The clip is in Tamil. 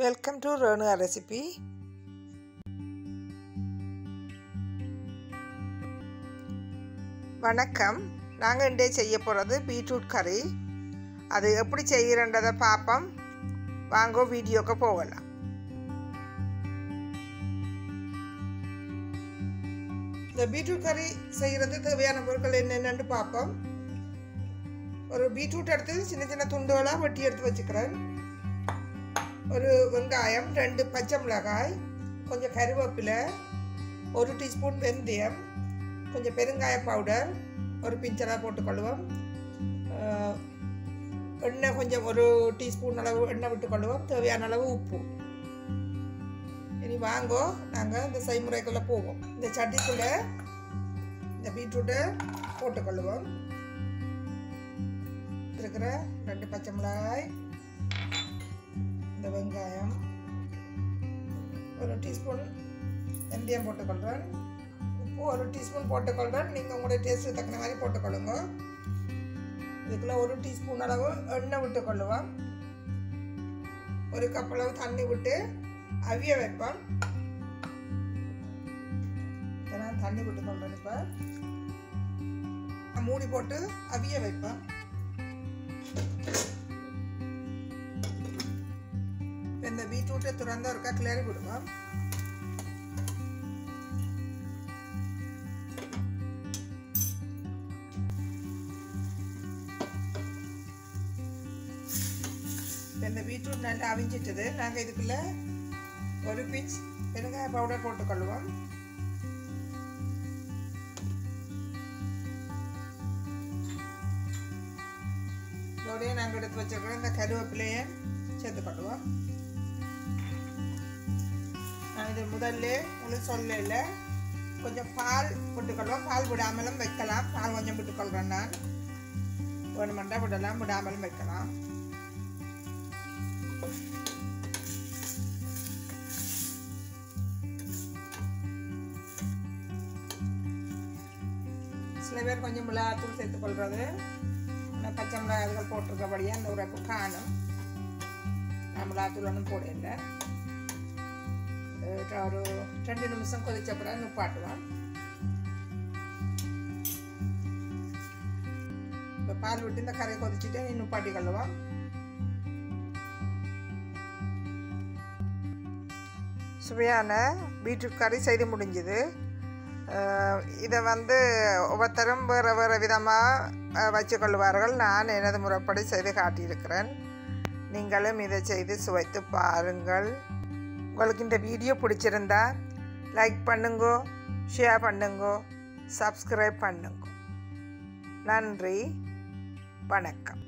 வெல்கம் டு ரேணுகா ரெசிபி வணக்கம். நாங்கள் இன்றைய செய்ய போகிறது பீட்ரூட் கறி. அது எப்படி செய்கிறன்றதை பார்ப்போம். வாங்க வீடியோக்கு போகலாம். இந்த பீட்ரூட் கறி செய்கிறது தேவையான பொருட்கள் என்னென்னு பார்ப்போம். ஒரு பீட்ரூட் எடுத்து சின்ன சின்ன துண்டுகளாக வெட்டி எடுத்து வச்சுக்கிறேன். ஒரு வெங்காயம் ரெண்டு பச்சை மிளகாய் கொஞ்சம் கருவேப்பிலை ஒரு டீஸ்பூன் வெந்தயம் கொஞ்சம் பெருங்காய பவுடர் ஒரு பிஞ்சலாக போட்டுக்கொள்வோம். எண்ணெய் கொஞ்சம் ஒரு டீஸ்பூன் அளவு எண்ணெய் விட்டுக்கொள்வோம். தேவையான அளவு உப்பு. இனி வாங்கோ நாங்கள் இந்த செய்முறைக்குள்ளே போவோம். இந்த சட்டிக்குள்ளே இந்த பீட்ரூட்டை போட்டுக்கொள்வோம். இருக்கிற ரெண்டு பச்சை மிளகாய் இந்த வெங்காயம் ஒரு டீஸ்பூன் வெந்தயம் போட்டுக்கொள்கிறேன் உப்பு ஒரு டீஸ்பூன் போட்டுக்கொள்கிறேன் நீங்கள் உங்களுடைய டேஸ்ட்டு தக்கன மாதிரி போட்டுக்கொள்ளுங்க. இதுக்குள்ள ஒரு டீஸ்பூன் அளவு எண்ணெய் விட்டுக்கொள்ளுவோம். ஒரு கப் அளவு தண்ணி விட்டு அவிய வைப்போம். நான் தண்ணி விட்டுக்கொள்கிறேன் இப்போ. மூடி போட்டு அவிய வைப்பேன் இப்ப இந்த பீட்ரூட்டை ஒருக்கா கிளறி விடுவோம் இந்த பீட்ரூட் நல்லா அவிஞ்சிட்டது. நாங்கள் இதுக்குள்ள ஒரு பிஞ்ச் பெருங்காய பவுடர் போட்டுக்கொள்வோம் இதோடய நாங்கள் எடுத்து வச்சிருக்கோம் இந்த கருவேப்பிலையை சேர்த்துக்கொள்வோம் இது முதல்ல உங்களுக்கு சொல்லல கொஞ்சம் பால் போட்டுக்கொள்வோம் பால் விடாமலும் வைக்கலாம். பால் கொஞ்சம் விட்டுக்கொள்கிறேன் நான். வேணுமெண்டா விடலாம் விடாமலும் வைக்கலாம். சில பேர் கொஞ்சம் மிளகாத்தூள் சேர்த்துக்கொள்கிறது. ஆனால் பச்சை மிளகாய்கள் போட்டிருக்கபடியே அந்த உரைப்பு காணும். நான் மிளகாத்தூள் ஒன்றும் போடல. ஒரு ரெண்டு நிமிஷம் கொதிச்ச பிறகு நிப்பாட்டுவோம் இப்போ பால் விட்டு இந்த கரையை கொதிச்சுட்டு நீ நிப்பாட்டி கொள்ளுவோம் சுவையான பீட்ரூட் கறி செய்து முடிஞ்சுது இதை வந்து ஒவ்வொருத்தரும் வேறு வேறு விதமாக வச்சுக்கொள்வார்கள் நான் எனது முறைப்படி செய்து காட்டியிருக்கிறேன் நீங்களும் இதை செய்து சுவைத்து பாருங்கள் உங்களுக்கு இந்த வீடியோ பிடிச்சிருந்தா லைக் பண்ணுங்க ஷேர் பண்ணுங்கோ சப்ஸ்கிரைப் பண்ணுங்க. நன்றி வணக்கம்.